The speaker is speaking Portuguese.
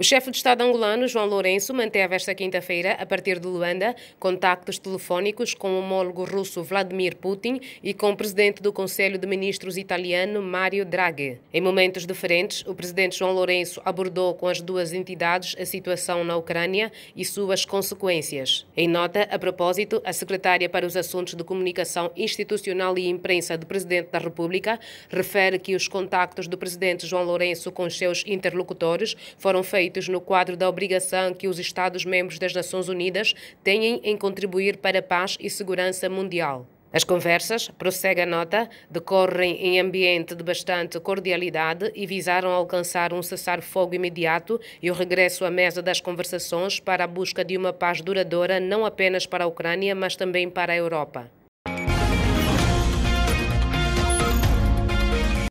O chefe de Estado angolano, João Lourenço, manteve esta quinta-feira, a partir de Luanda, contactos telefónicos com o homólogo russo Vladimir Putin e com o presidente do Conselho de Ministros italiano, Mario Draghi. Em momentos diferentes, o presidente João Lourenço abordou com as duas entidades a situação na Ucrânia e suas consequências. Em nota, a propósito, a secretária para os Assuntos de Comunicação Institucional e Imprensa do Presidente da República refere que os contactos do presidente João Lourenço com os seus interlocutores foram feitos no quadro da obrigação que os Estados-membros das Nações Unidas têm em contribuir para a paz e segurança mundial. As conversas, prossegue a nota, decorrem em ambiente de bastante cordialidade e visaram alcançar um cessar-fogo imediato e o regresso à mesa das conversações para a busca de uma paz duradoura não apenas para a Ucrânia, mas também para a Europa.